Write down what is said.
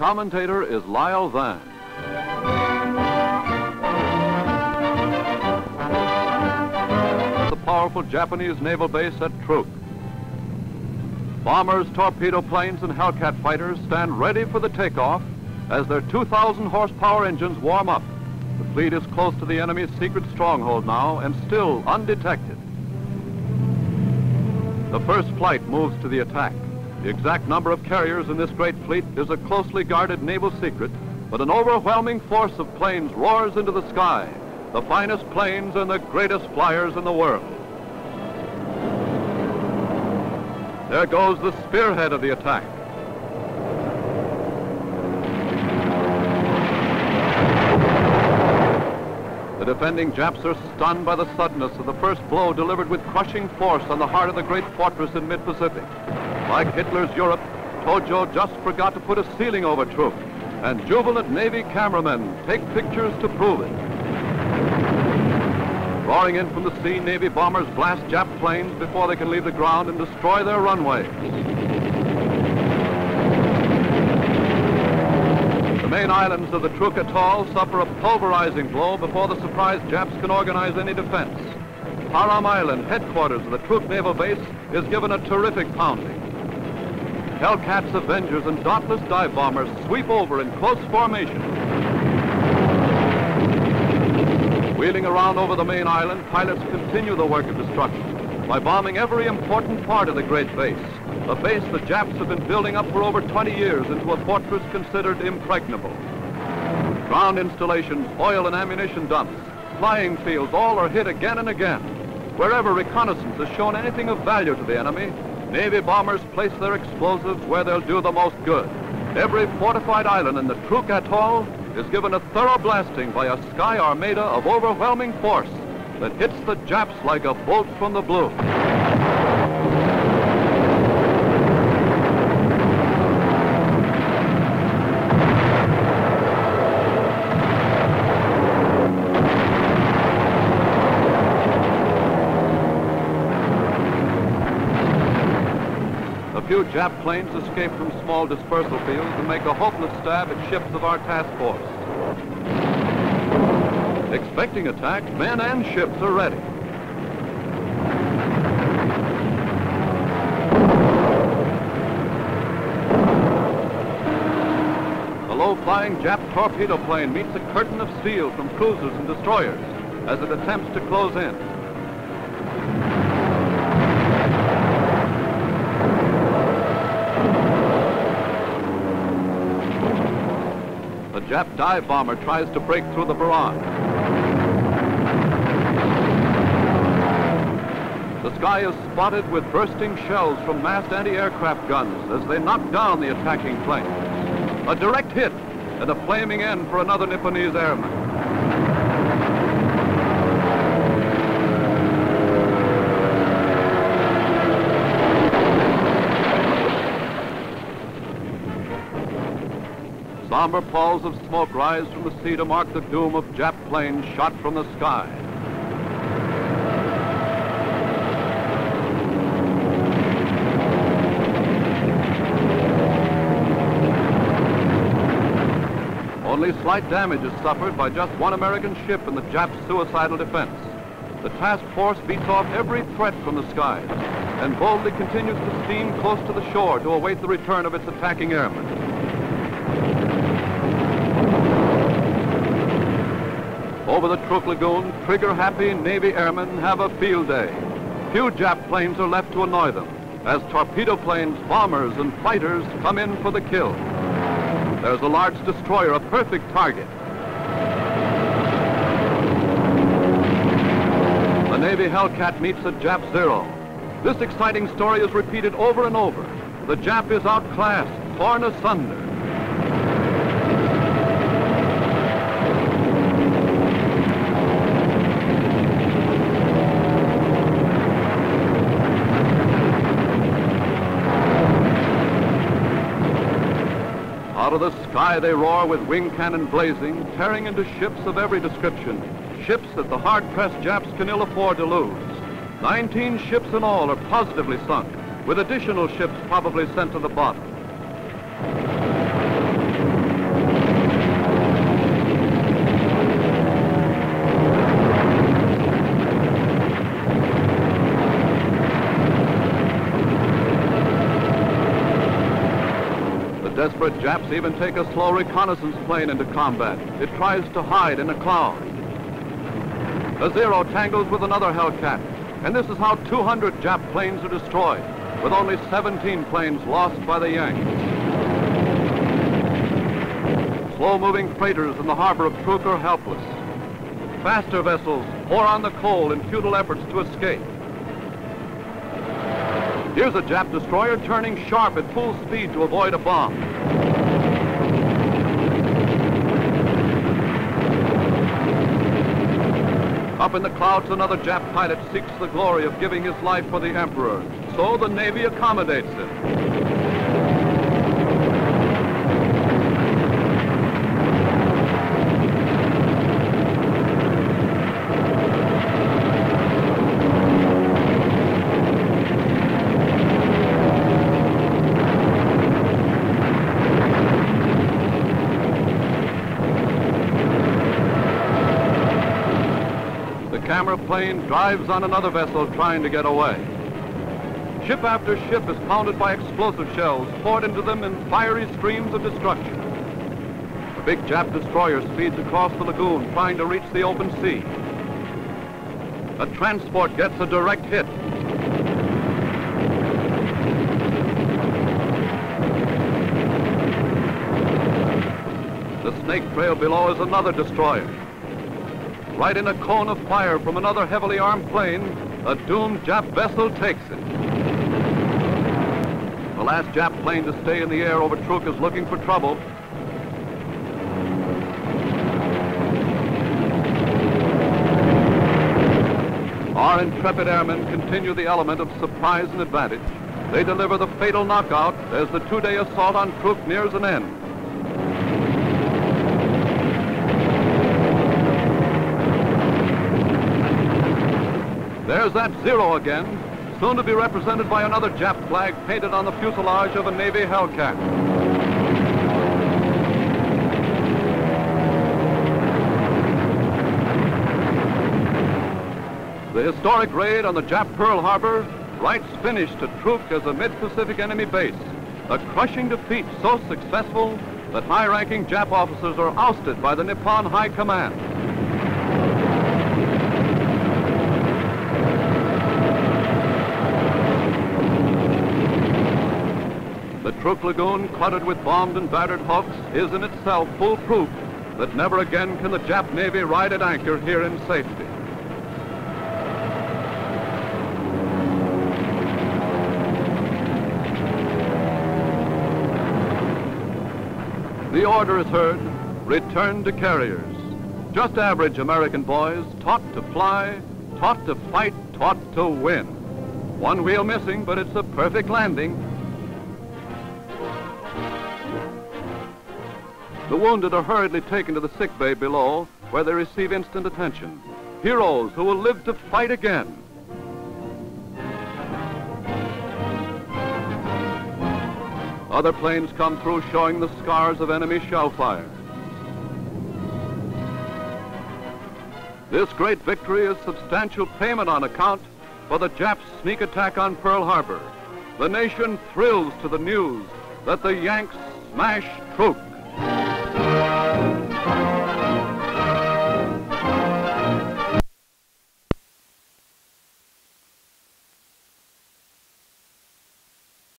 commentator is Lyle Van. The powerful Japanese naval base at Truk. Bombers, torpedo planes, and Hellcat fighters stand ready for the takeoff as their 2,000 horsepower engines warm up. The fleet is close to the enemy's secret stronghold now and still undetected. The first flight moves to the attack. The exact number of carriers in this great fleet is a closely guarded naval secret, but an overwhelming force of planes roars into the sky, the finest planes and the greatest flyers in the world. There goes the spearhead of the attack. The defending Japs are stunned by the suddenness of the first blow delivered with crushing force on the heart of the great fortress in mid-Pacific. Like Hitler's Europe, Tojo just forgot to put a ceiling over Truk, and jubilant Navy cameramen take pictures to prove it. Roaring in from the sea, Navy bombers blast Jap planes before they can leave the ground and destroy their runways. The main islands of the Truk Atoll suffer a pulverizing blow before the surprised Japs can organize any defense. Param Island, headquarters of the Truk Naval Base, is given a terrific pounding. Hellcats, Avengers, and Dauntless dive bombers sweep over in close formation. Wheeling around over the main island, pilots continue the work of destruction by bombing every important part of the great base a base the Japs have been building up for over 20 years into a fortress considered impregnable. Ground installations, oil and ammunition dumps, flying fields, all are hit again and again. Wherever reconnaissance has shown anything of value to the enemy, Navy bombers place their explosives where they'll do the most good. Every fortified island in the Truk Atoll is given a thorough blasting by a sky armada of overwhelming force that hits the Japs like a bolt from the blue. few Jap planes escape from small dispersal fields and make a hopeless stab at ships of our task force. Expecting attack, men and ships are ready. A low-flying Jap torpedo plane meets a curtain of steel from cruisers and destroyers as it attempts to close in. Jap dive bomber tries to break through the barrage. The sky is spotted with bursting shells from massed anti-aircraft guns as they knock down the attacking plane. A direct hit and a flaming end for another Nipponese airman. Somber palls of smoke rise from the sea to mark the doom of Jap planes shot from the sky. Only slight damage is suffered by just one American ship in the Jap suicidal defense. The task force beats off every threat from the skies and boldly continues to steam close to the shore to await the return of its attacking airmen. Over the Truk Lagoon, trigger-happy Navy airmen have a field day. Few Jap planes are left to annoy them as torpedo planes, bombers, and fighters come in for the kill. There's a large destroyer, a perfect target. The Navy Hellcat meets a Jap Zero. This exciting story is repeated over and over. The Jap is outclassed, torn asunder. Out of the sky they roar with wing cannon blazing, tearing into ships of every description. Ships that the hard-pressed Japs can ill afford to lose. Nineteen ships in all are positively sunk, with additional ships probably sent to the bottom. Desperate Japs even take a slow reconnaissance plane into combat. It tries to hide in a cloud. The Zero tangles with another Hellcat, and this is how 200 Jap planes are destroyed, with only 17 planes lost by the Yanks. Slow-moving freighters in the harbor of Truk are helpless. Faster vessels pour on the coal in futile efforts to escape. Here's a Jap destroyer turning sharp at full speed to avoid a bomb. Up in the clouds, another Jap pilot seeks the glory of giving his life for the Emperor. So the Navy accommodates him. Camera plane drives on another vessel trying to get away. Ship after ship is pounded by explosive shells poured into them in fiery streams of destruction. The big Jap destroyer speeds across the lagoon trying to reach the open sea. A transport gets a direct hit. The snake trail below is another destroyer. Right in a cone of fire from another heavily armed plane, a doomed Jap vessel takes it. The last Jap plane to stay in the air over Truk is looking for trouble. Our intrepid airmen continue the element of surprise and advantage. They deliver the fatal knockout as the two-day assault on Truk nears an end. There's that zero again, soon to be represented by another Jap flag painted on the fuselage of a Navy Hellcat. The historic raid on the Jap Pearl Harbor writes finish to Truk as a mid-Pacific enemy base. A crushing defeat so successful that high-ranking Jap officers are ousted by the Nippon High Command. Truk Lagoon, cluttered with bombed and battered hulks, is in itself full proof that never again can the Jap Navy ride at anchor here in safety. The order is heard, return to carriers. Just average American boys, taught to fly, taught to fight, taught to win. One wheel missing, but it's a perfect landing. The wounded are hurriedly taken to the sick bay below, where they receive instant attention. Heroes who will live to fight again. Other planes come through showing the scars of enemy shell fire. This great victory is substantial payment on account for the Japs' sneak attack on Pearl Harbor. The nation thrills to the news that the Yanks smash Truk.